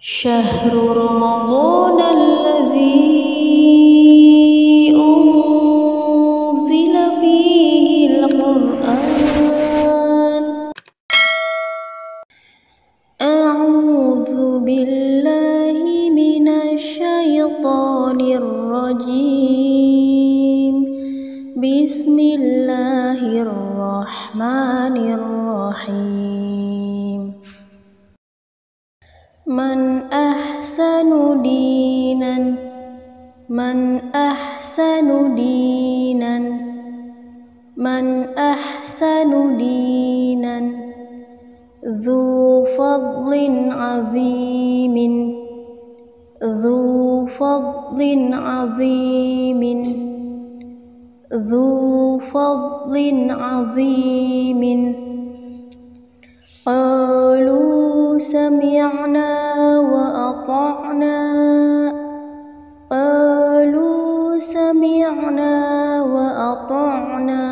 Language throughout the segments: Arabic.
شهر رمضان الذي أنزل فيه القرآن. أعوذ بالله من الشيطان الرجيم. بسم الله الرحمن الرحيم. من أحسن دينا من أحسن دينا من أحسن دينا ذو فضل عظيم ذو فضل عظيم ذو فضل عظيم. قالوا سمعنا وأطعنا. قالوا سمعنا وأطعنا.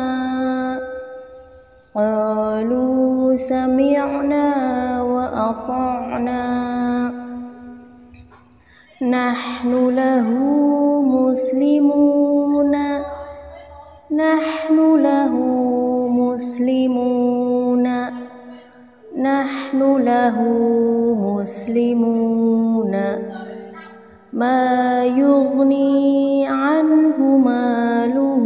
قالوا سمعنا وأطعنا. نحن له مسلمون. نحن له مسلمون. نحن له مسلمون. ما يغني عنه ماله.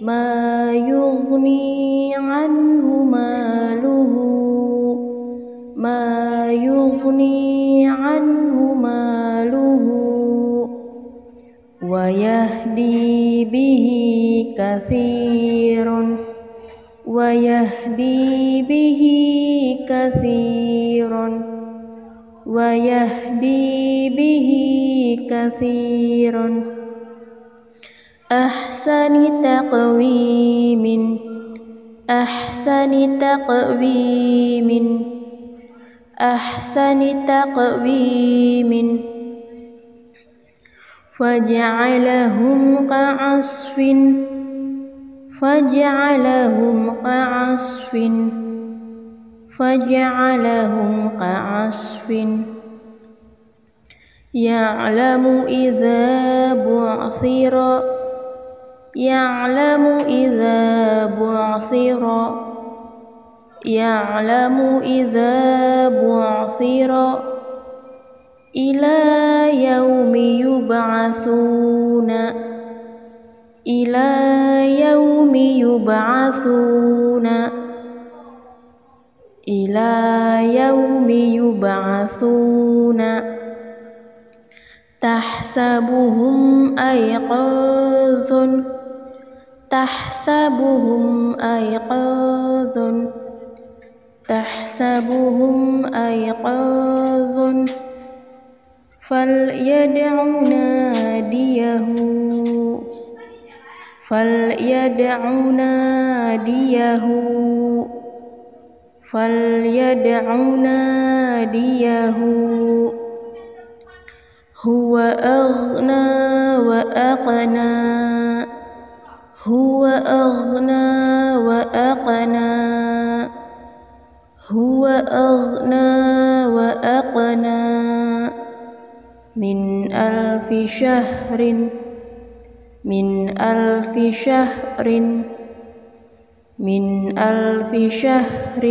ما يغني عنه ماله. ما يغني عنه ماله. ويهدي به كثير. ويهدي به كثير ويهدي به كثير أحسن تقويم أحسن تقويم أحسن تقويم. فجعلهم كعصف فجعلهم كعصف فجعلهم كعصف. يعلم إذا بعثر يعلم إذا بعثر يعلم إذا بعثر. إلى يوم يبعثون إلى يبعثون إلى يوم يبعثون تحسبهم أيقاظ تحسبهم أيقاظ تحسبهم أيقاظ فليدع ناديه فليدع ناديه فليدع ناديه هو أغنى وأقنى هو أغنى وأقنى هو أغنى وأقنى من ألف شهر من ألف شهر من ألف شهر